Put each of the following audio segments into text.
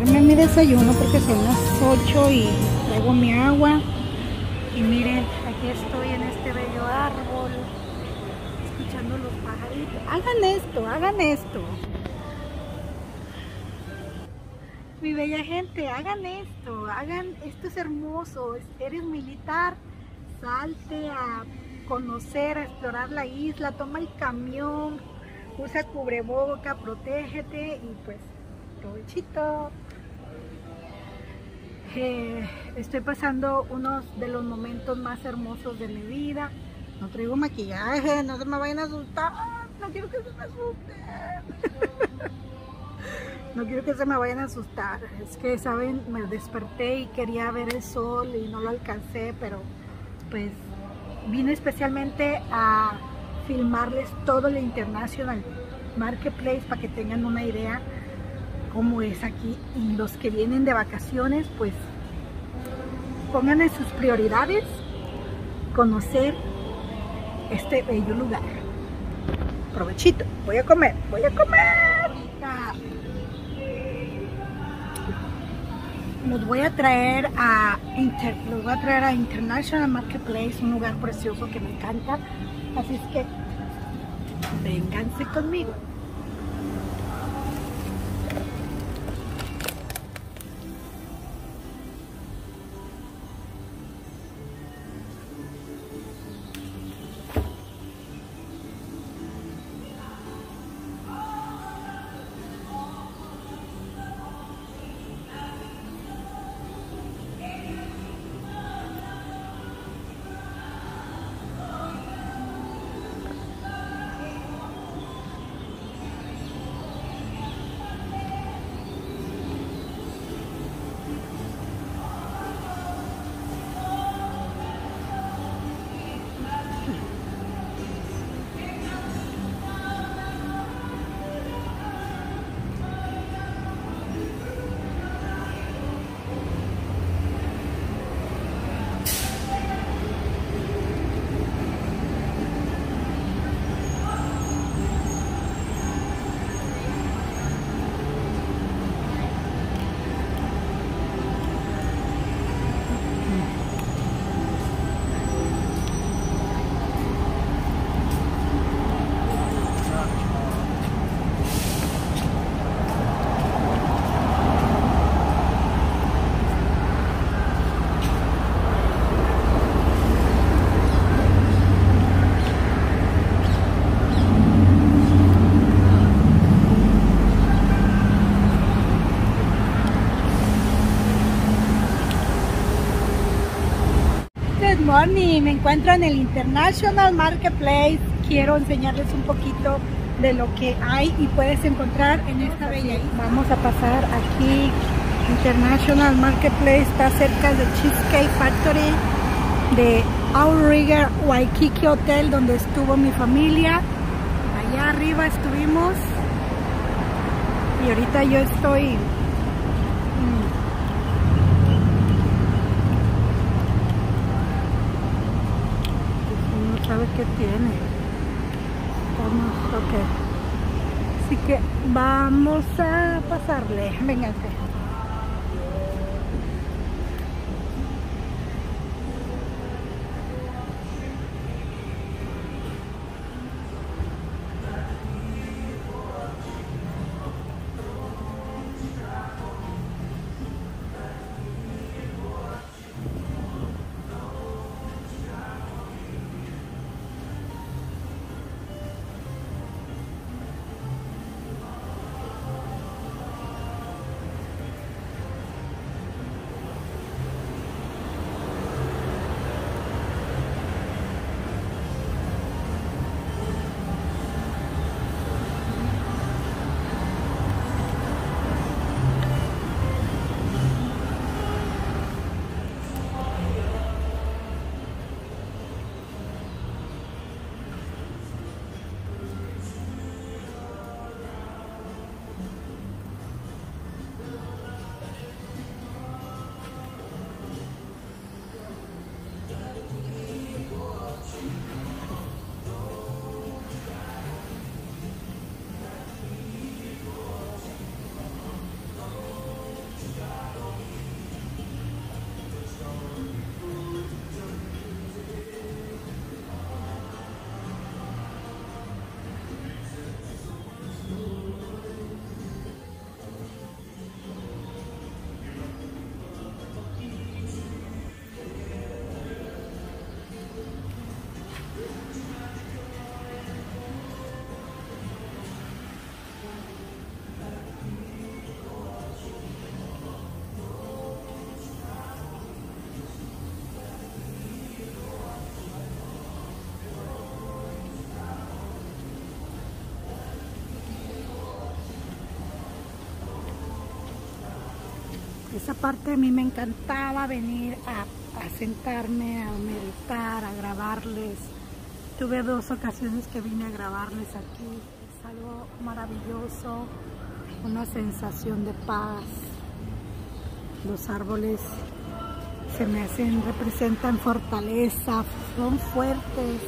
comerme mi desayuno porque son las 8 y traigo mi agua. Y miren, aquí estoy en este bello árbol, escuchando los pajaritos. Hagan esto, hagan esto. Mi bella gente, hagan esto, hagan, esto es hermoso, eres militar, salte a conocer, a explorar la isla, toma el camión, usa cubreboca, protégete y pues provechito. Eh, estoy pasando unos de los momentos más hermosos de mi vida. No traigo maquillaje, no se me vayan a asustar, no quiero que se me asusten. no quiero que se me vayan a asustar. Es que, saben, me desperté y quería ver el sol y no lo alcancé, pero pues vine especialmente a filmarles todo el International Marketplace para que tengan una idea cómo es aquí y los que vienen de vacaciones pues pongan en sus prioridades conocer este bello lugar. Provechito, voy a comer, voy a comer. Los voy a traer a los voy a traer a International Marketplace un lugar precioso que me encanta. Así es que vénganse conmigo morning, me encuentro en el International Marketplace. Quiero enseñarles un poquito de lo que hay y puedes encontrar en esta bella. Vamos a pasar aquí. International Marketplace está cerca de Cheesecake Factory, de Outrigger Waikiki Hotel, donde estuvo mi familia. Allá arriba estuvimos. Y ahorita yo estoy sabe qué tiene. Vamos, ok. Así que vamos a pasarle. Vénganse. Esa parte a mí me encantaba venir a, a sentarme, a meditar, a grabarles. Tuve dos ocasiones que vine a grabarles aquí. Es algo maravilloso, una sensación de paz. Los árboles se me hacen, representan fortaleza, son fuertes.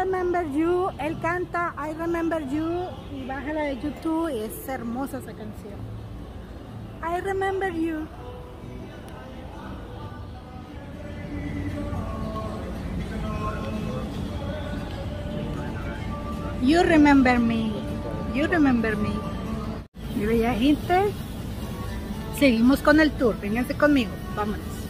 Remember you, él canta I remember you y bájala de YouTube y es hermosa esa canción. I remember you. You remember me. You remember me. Mi bella gente. Seguimos con el tour. Vénganse conmigo. Vámonos.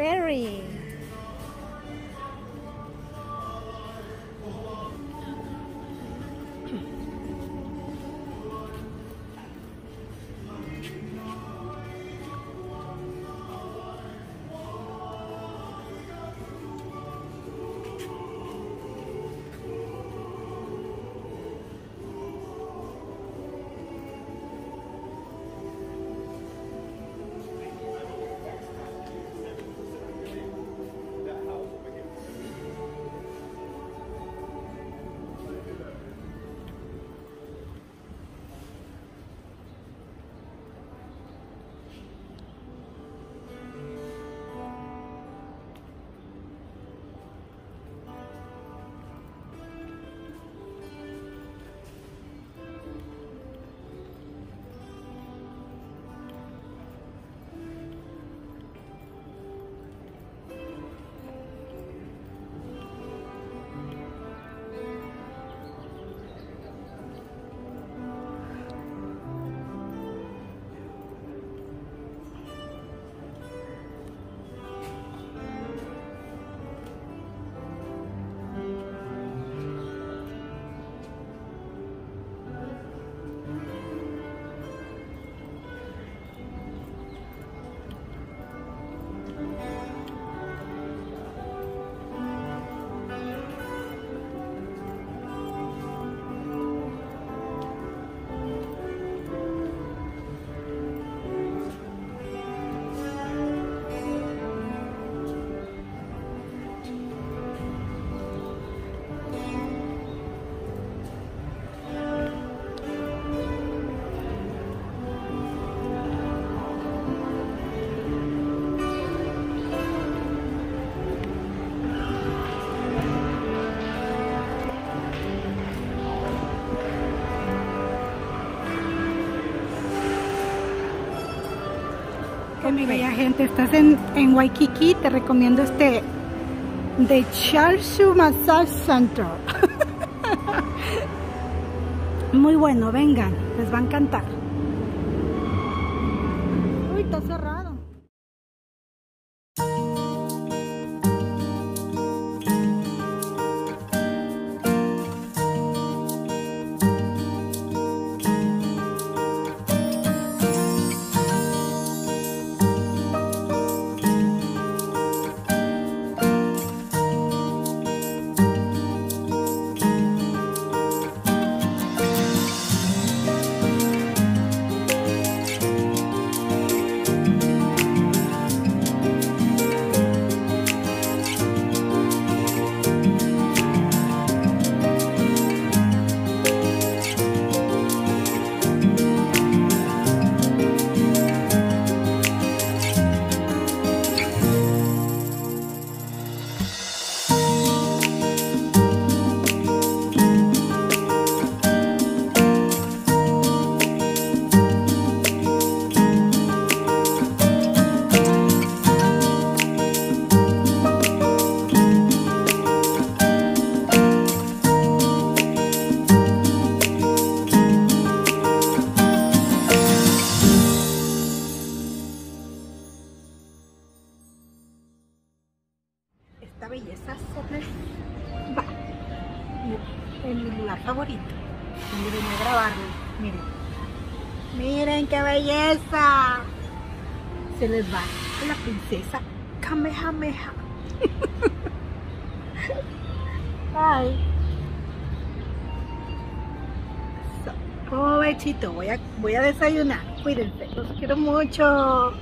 berry Mi bella gente, estás en, en Waikiki, te recomiendo este de Charshu Massage Center. Muy bueno, vengan, les va a encantar. Uy, está cerrado. Belleza se les va. En mi lugar favorito. Donde venía a grabarlo miren. Miren qué belleza. Se les va la princesa Kamehameha. Ay. So, bechito, voy a, voy a desayunar. Cuídense. Los quiero mucho